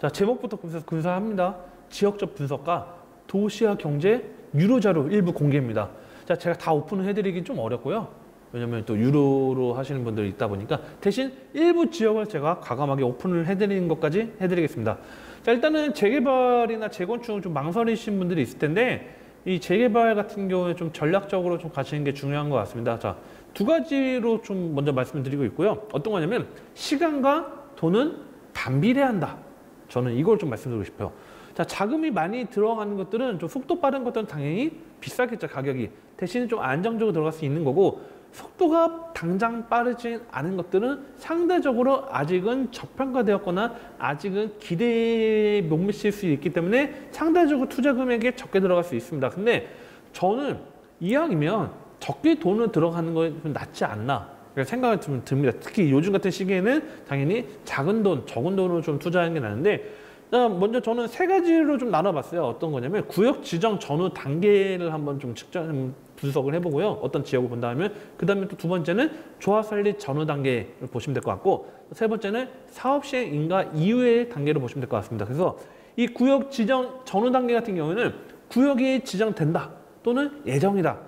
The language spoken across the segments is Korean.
자, 제목부터 분석합니다. 지역적 분석과 도시와 경제 유로 자료 일부 공개입니다. 자, 제가 다 오픈을 해드리긴 좀 어렵고요. 왜냐면 또 유로로 하시는 분들이 있다 보니까 대신 일부 지역을 제가 과감하게 오픈을 해드리는 것까지 해드리겠습니다. 자, 일단은 재개발이나 재건축을 좀 망설이신 분들이 있을 텐데 이 재개발 같은 경우에 좀 전략적으로 좀 가시는 게 중요한 것 같습니다. 자, 두 가지로 좀 먼저 말씀을 드리고 있고요. 어떤 거냐면 시간과 돈은 반비례한다. 저는 이걸 좀 말씀드리고 싶어요. 자, 자금이 많이 들어가는 것들은 좀 속도 빠른 것들은 당연히 비싸겠죠, 가격이. 대신 좀 안정적으로 들어갈 수 있는 거고, 속도가 당장 빠르진 않은 것들은 상대적으로 아직은 저평가되었거나 아직은 기대에 못 미칠 수 있기 때문에 상대적으로 투자 금액이 적게 들어갈 수 있습니다. 근데 저는 이왕이면 적게 돈을 들어가는 거좀 낫지 않나 생각이 좀 듭니다. 특히 요즘 같은 시기에는 당연히 작은 돈, 적은 돈으로 좀 투자하는 게 나는데 먼저 저는 세 가지로 좀 나눠봤어요. 어떤 거냐면 구역 지정 전후 단계를 한번 좀 측정 분석을 해보고요. 어떤 지역을 본다면 그 다음에 또 두 번째는 조합 설립 전후 단계를 보시면 될 것 같고 세 번째는 사업 시행 인가 이후의 단계를 보시면 될 것 같습니다. 그래서 이 구역 지정 전후 단계 같은 경우는 구역이 지정된다 또는 예정이다.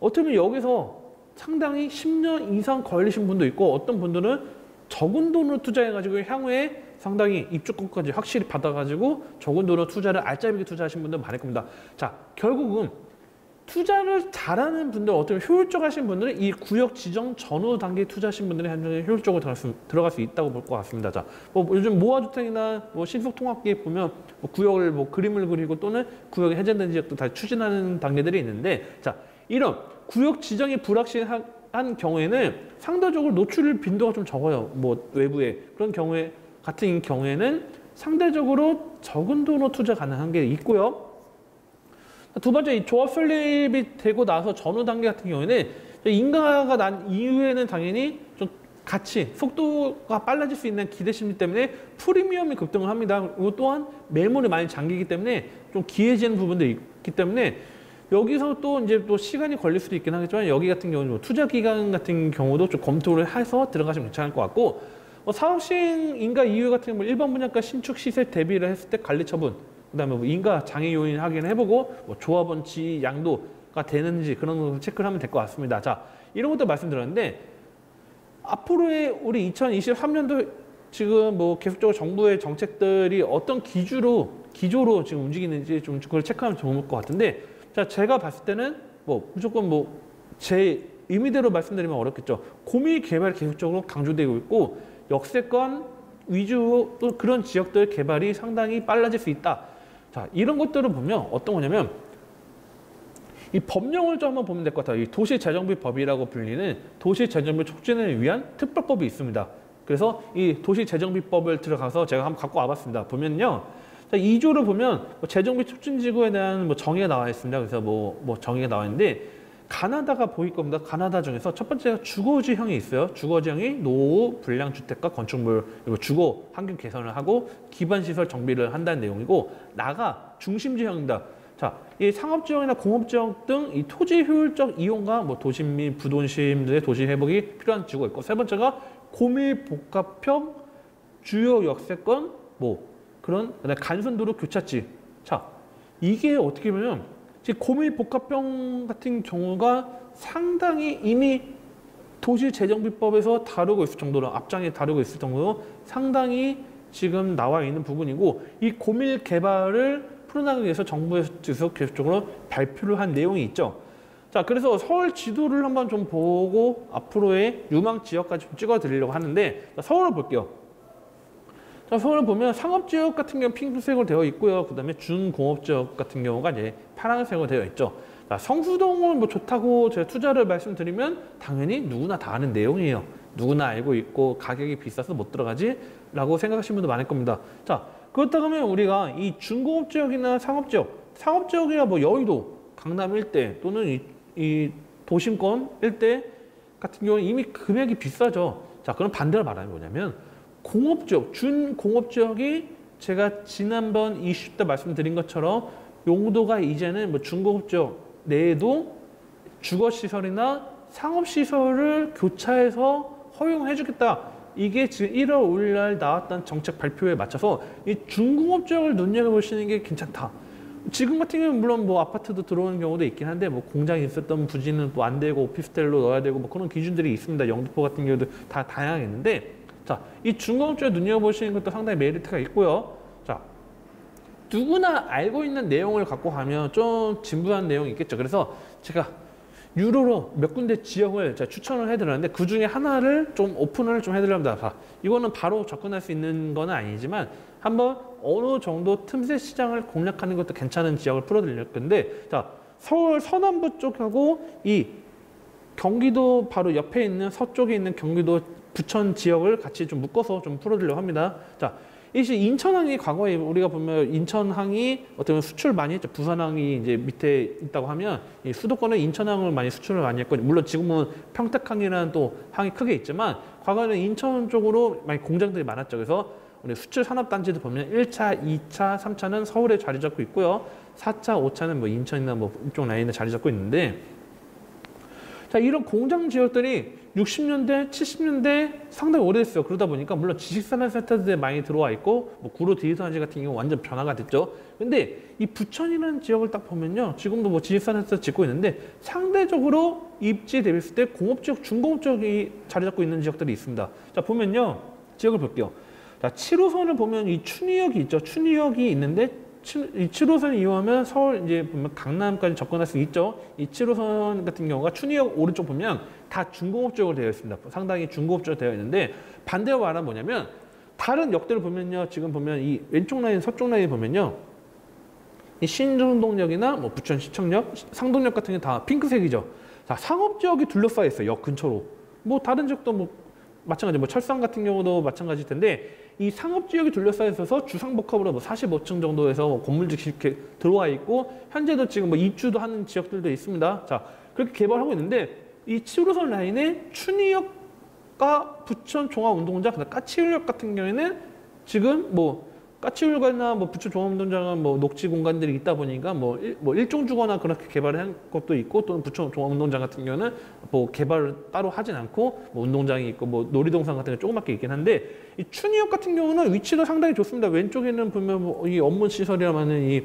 보면 여기서 상당히 10년 이상 걸리신 분도 있고 어떤 분들은 적은 돈으로 투자해가지고 향후에 상당히 입주권까지 확실히 받아가지고 적은 돈으로 투자를 알짜배기 투자하신 분들 많을 겁니다. 자, 결국은 투자를 잘하는 분들, 어떻게 효율적 하신 분들은 이 구역 지정 전후 단계 투자하신 분들이 한정에 효율적으로 들어갈 수, 들어갈 수 있다고 볼 것 같습니다. 자, 뭐 요즘 모아주택이나 뭐 신속통합기에 보면 뭐 구역을 뭐 그림을 그리고 또는 구역이 해제된 지역도 다 추진하는 단계들이 있는데 자, 이런 구역 지정이 불확실한 경우에는 상대적으로 노출 빈도가 좀 적어요. 뭐 외부에 그런 경우에 같은 경우에는 상대적으로 적은 돈으로 투자 가능한 게 있고요. 두 번째, 이 조합 설립이 되고 나서 전후 단계 같은 경우에는 인가가 난 이후에는 당연히 좀 같이 속도가 빨라질 수 있는 기대 심리 때문에 프리미엄이 급등을 합니다. 그리고 또한 매물이 많이 잠기기 때문에 좀 기해지는 부분도 있기 때문에 여기서 또 이제 또 시간이 걸릴 수도 있긴 하겠지만 여기 같은 경우는 뭐 투자 기간 같은 경우도 좀 검토를 해서 들어가시면 괜찮을 것 같고 뭐 사업 시행 인가 이유 같은 경우 일반 분양가 신축 시세 대비를 했을 때 관리 처분 그다음에 뭐 인가 장애 요인 확인해보고 뭐 조합원치 양도가 되는지 그런 거 체크를 하면 될 것 같습니다. 자 이런 것도 말씀드렸는데 앞으로의 우리 2023년도 지금 뭐 계속적으로 정부의 정책들이 어떤 기주로 기조로 지금 움직이는지 좀 그걸 체크하면 좋을 것 같은데 자, 제가 봤을 때는 뭐 무조건 뭐 제 의미대로 말씀드리면 어렵겠죠. 고밀 개발 계속적으로 강조되고 있고 역세권 위주 또 그런 지역들 개발이 상당히 빨라질 수 있다. 자, 이런 것들을 보면 어떤 거냐면 이 법령을 좀 한번 보면 될 것 같아요. 이 도시재정비법이라고 불리는 도시재정비 촉진을 위한 특별법이 있습니다. 그래서 이 도시재정비법을 들어가서 제가 한번 갖고 와봤습니다. 보면요. 자, 2조를 보면 뭐 재정비 촉진지구에 대한 뭐 정의가 나와 있습니다. 그래서 뭐, 뭐 정의가 나와 있는데 가나다가 보일 겁니다. 가나다 중에서 첫 번째가 주거지형이 있어요. 주거지형이 노후, 불량주택과 건축물, 그리고 주거 환경 개선을 하고 기반시설 정비를 한다는 내용이고 나가 중심지형입니다. 자, 이 상업지형이나 공업지형 등 이 토지 효율적 이용과 뭐 도심 및 부도심들의 도시 회복이 필요한 지구가 있고 세 번째가 고밀 복합형 주요 역세권 뭐 그런 간선도로 교차지. 자, 이게 어떻게 보면 지금 고밀 복합병 같은 경우가 상당히 이미 도시재정비법에서 다루고 있을 정도로 앞장에 다루고 있을 정도로 상당히 지금 나와 있는 부분이고 이 고밀 개발을 풀어나가기 위해서 정부에서 계속적으로 발표를 한 내용이 있죠. 자, 그래서 서울 지도를 한번 좀 보고 앞으로의 유망 지역까지 좀 찍어 드리려고 하는데 서울을 볼게요. 자, 서울을 보면 상업지역 같은 경우 핑크색으로 되어 있고요. 그 다음에 준공업지역 같은 경우가 이제 파란색으로 되어 있죠. 자, 성수동은 뭐 좋다고 제가 투자를 말씀드리면 당연히 누구나 다 아는 내용이에요. 누구나 알고 있고 가격이 비싸서 못 들어가지? 라고 생각하시는 분도 많을 겁니다. 자, 그렇다고 하면 우리가 이 중공업지역이나 상업지역, 상업지역이나 뭐 여의도, 강남 일대 또는 이, 이 도심권 일대 같은 경우는 이미 금액이 비싸죠. 자, 그럼 반대로 말하면 뭐냐면 공업지역, 준공업지역이 제가 지난번 이슈 때 말씀드린 것처럼 용도가 이제는 뭐 중공업지역 내에도 주거시설이나 상업시설을 교차해서 허용해 주겠다. 이게 지금 1월 5일 날 나왔던 정책 발표에 맞춰서 이 중공업 지역을 눈여겨보시는 게 괜찮다. 지금 같은 경우는 물론 뭐 아파트도 들어오는 경우도 있긴 한데 뭐 공장이 있었던 부지는 또안 되고 오피스텔로 넣어야 되고 뭐 그런 기준들이 있습니다. 영등포 같은 경우도 다 다양했는데 자, 이 중공업 지역 눈여겨보시는 것도 상당히 메리트가 있고요. 자, 누구나 알고 있는 내용을 갖고 가면 좀 진부한 내용이 있겠죠. 그래서 제가 유로로 몇 군데 지역을 제가 추천을 해드렸는데 그 중에 하나를 좀 오픈을 좀 해드립니다. 자, 이거는 바로 접근할 수 있는 건 아니지만 한번 어느 정도 틈새 시장을 공략하는 것도 괜찮은 지역을 풀어드릴 건데 자, 서울 서남부 쪽하고 이 경기도 바로 옆에 있는 서쪽에 있는 경기도 부천 지역을 같이 좀 묶어서 좀 풀어드리려고 합니다. 자, 이 인천항이 과거에 우리가 보면 인천항이 어떻게 보면 수출 많이 했죠. 부산항이 이제 밑에 있다고 하면 이 수도권은 인천항을 많이 수출을 많이 했거든요. 물론 지금은 평택항이라는 또 항이 크게 있지만 과거에는 인천 쪽으로 많이 공장들이 많았죠. 그래서 우리 수출 산업단지도 보면 1차, 2차, 3차는 서울에 자리 잡고 있고요. 4차, 5차는 뭐 인천이나 뭐 이쪽 라인에 자리 잡고 있는데 자, 이런 공장 지역들이 60년대, 70년대 상당히 오래됐어요. 그러다 보니까 물론 지식산업센터들에 많이 들어와 있고 뭐 구로 디지털단지 같은 경우 완전 변화가 됐죠. 근데 이 부천이라는 지역을 딱 보면요. 지금도 뭐 지식산업센터 짓고 있는데 상대적으로 입지 대비했을 때 공업 지역, 중공업 지역이 자리 잡고 있는 지역들이 있습니다. 자, 보면요. 지역을 볼게요. 자, 7호선을 보면 이 춘희역이 있죠. 춘희역이 있는데 이 7호선 이용하면 서울 이제 보면 강남까지 접근할 수 있죠. 이 7호선 같은 경우가 춘희역 오른쪽 보면 다 중공업적으로 되어 있습니다. 상당히 중공업적으로 되어 있는데 반대로 말하면 뭐냐면 다른 역대를 보면요. 지금 보면 이 왼쪽 라인, 서쪽 라인 보면요. 이 신정동역이나 뭐 부천 시청역, 상동역 같은 게 다 핑크색이죠. 자, 상업 지역이 둘러싸여 있어요. 역 근처로. 뭐 다른 지역도 뭐 마찬가지 뭐 철산 같은 경우도 마찬가지일 텐데 이 상업 지역이 둘러싸여 있어서 주상 복합으로 뭐 45층 정도에서 뭐 건물들이 이렇게 들어와 있고 현재도 지금 뭐 입주도 하는 지역들도 있습니다. 자 그렇게 개발하고 있는데 이 7호선 라인에 춘희역과 부천 종합운동장, 그다음 까치울역 같은 경우에는 지금 뭐 까치울관이나 뭐 부천 종합운동장은 뭐 녹지 공간들이 있다 보니까 뭐, 일, 뭐 일종 주거나 그렇게 개발한 것도 있고 또는 부천 종합운동장 같은 경우는 뭐 개발을 따로 하진 않고 뭐 운동장이 있고 뭐 놀이동산 같은 게 조그맣게 있긴 한데 이 춘희역 같은 경우는 위치도 상당히 좋습니다. 왼쪽에는 보면 뭐 이 업무 시설이라면은 이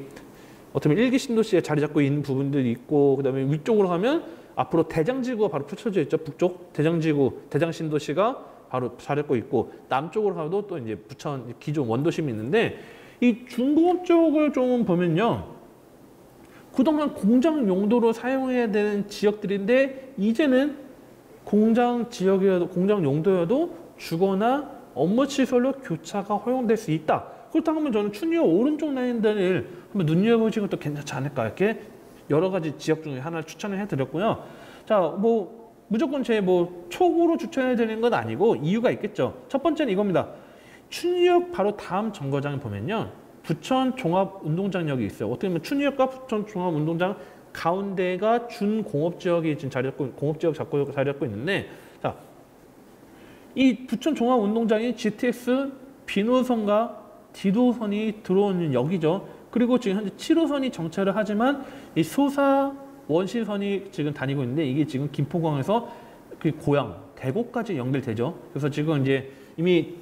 어떻게 보면 일기 신도시에 자리 잡고 있는 부분들이 있고 그다음에 위쪽으로 가면 앞으로 대장지구가 바로 펼쳐져 있죠. 북쪽 대장지구 대장신도시가 바로 자리잡고 있고 남쪽으로 가도 또 이제 부천 기존 원도심이 있는데 이 중공업 쪽을 좀 보면요. 그동안 공장 용도로 사용해야 되는 지역들인데 이제는 공장 지역이어도 공장 용도여도 주거나 업무 시설로 교차가 허용될 수 있다. 그렇다면 저는 춘희호 오른쪽 라인들을 한번 눈여겨보시는 것도 괜찮지 않을까 이렇게 여러 가지 지역 중에 하나를 추천을 해드렸고요. 자, 뭐 무조건 제 뭐 촉으로 추천해 드리는 건 아니고 이유가 있겠죠. 첫 번째는 이겁니다. 춘희역 바로 다음 정거장을 보면요. 부천 종합운동장역이 있어요. 어떻게 보면 춘희역과 부천 종합운동장 가운데가 준공업 지역이 지금 자리 잡고 공업 지역 잡고 자리 잡고 있는데 자, 이 부천 종합운동장이 GTX 비노선과 디도선이 들어오는 역이죠. 그리고 지금 현재 7호선이 정차를 하지만 이 소사 원시선이 지금 다니고 있는데 이게 지금 김포공항에서 그 고향 대구까지 연결되죠. 그래서 지금 이제 이미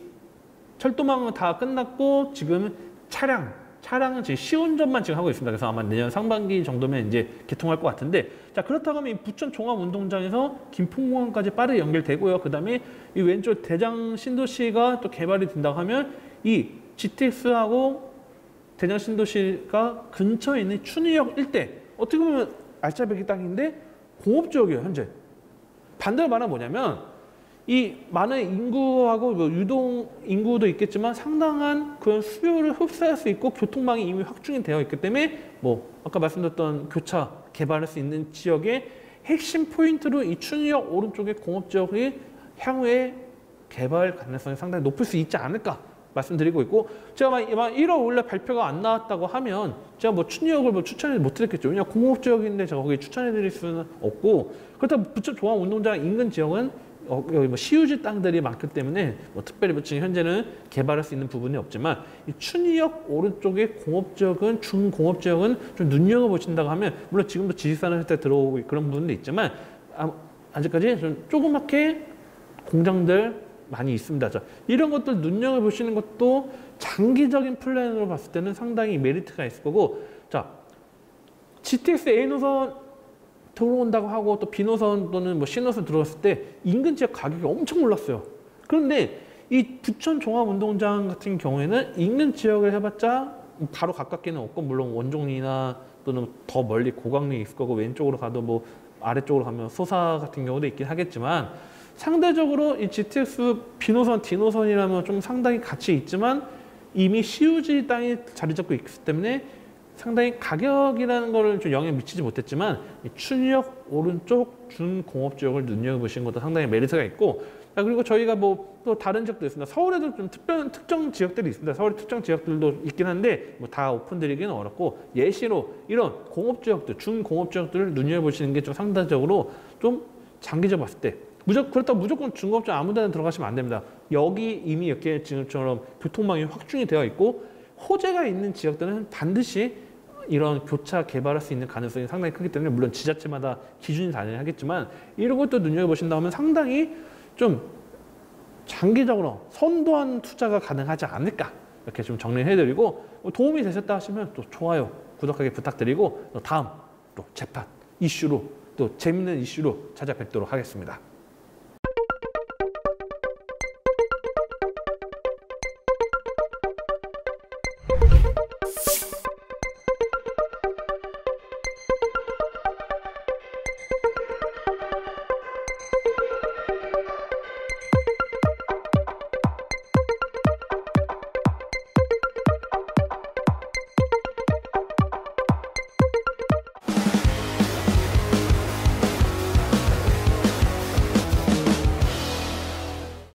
철도망은 다 끝났고 지금 차량 차량은 지금 시운전만 지금 하고 있습니다. 그래서 아마 내년 상반기 정도면 이제 개통할 것 같은데 자 그렇다고 하면 부천 종합운동장에서 김포공항까지 빠르게 연결되고요. 그다음에 이 왼쪽 대장 신도시가 또 개발이 된다고 하면 이 GTX하고 대장 신도시가 근처에 있는 춘희역 일대 어떻게 보면 알짜배기 땅인데 공업 지역이에요 현재. 반대로 말하면 뭐냐면 이 많은 인구하고 뭐 유동 인구도 있겠지만 상당한 그런 수요를 흡수할 수 있고 교통망이 이미 확충이 되어 있기 때문에 뭐 아까 말씀드렸던 교차 개발할 수 있는 지역의 핵심 포인트로 이 춘희역 오른쪽의 공업 지역이 향후에 개발 가능성이 상당히 높을 수 있지 않을까 말씀드리고 있고 제가 아마 1월 원래 발표가 안 나왔다고 하면 제가 뭐 춘역을 뭐 추천해 못 드렸겠죠. 왜냐 공업 지역인데 제가 거기 추천해 드릴 수는 없고 그렇다고 부천 종합 운동장 인근 지역은 어, 여기 뭐 시유지 땅들이 많기 때문에 뭐 특별히 부천 현재는 개발할 수 있는 부분이 없지만 이 춘희역 오른쪽의 공업 지역은 중공업 지역은 좀 눈여겨 보신다고 하면 물론 지금도 지식산업 때 들어오고 그런 부분도 있지만 아, 아직까지 좀 조그맣게 공장들 많이 있습니다. 자, 이런 것들 눈여겨보시는 것도 장기적인 플랜으로 봤을 때는 상당히 메리트가 있을 거고 자 GTX A 노선 들어온다고 하고 또 B 노선 또는 뭐 C 노선 들어갔을 때 인근 지역 가격이 엄청 올랐어요. 그런데 이 부천 종합운동장 같은 경우에는 인근 지역을 해봤자 바로 가깝게는 없고 물론 원종리나 또는 더 멀리 고강리 있을 거고 왼쪽으로 가도 뭐 아래쪽으로 가면 소사 같은 경우도 있긴 하겠지만 상대적으로 이 GTX B 노선, D 노선이라면 좀 상당히 가치 있지만 이미 CUG 땅에 자리 잡고 있기 때문에 상당히 가격이라는 거를 좀 영향 미치지 못했지만 이 출력 오른쪽 준공업 지역을 눈여겨보시는 것도 상당히 메리트가 있고 아, 그리고 저희가 뭐 또 다른 지역도 있습니다. 서울에도 좀 특별 특정 지역들이 있습니다. 서울 특정 지역들도 있긴 한데 뭐 다 오픈드리기는 어렵고 예시로 이런 공업 지역들, 준공업 지역들을 눈여겨보시는 게 좀 상대적으로 좀 장기적 봤을 때 무조건 그렇다고 무조건 중공업 지역 아무 데나 들어가시면 안 됩니다. 여기 이미 이렇게 지금처럼 교통망이 확충이 되어 있고 호재가 있는 지역들은 반드시 이런 교차 개발할 수 있는 가능성이 상당히 크기 때문에 물론 지자체마다 기준이 다양하겠지만 이런 것도 눈여겨보신다면 상당히 좀 장기적으로 선도한 투자가 가능하지 않을까 이렇게 좀 정리해드리고 도움이 되셨다 하시면 또 좋아요 구독하기 부탁드리고 또 다음 또 재판 이슈로 또 재밌는 이슈로 찾아뵙도록 하겠습니다.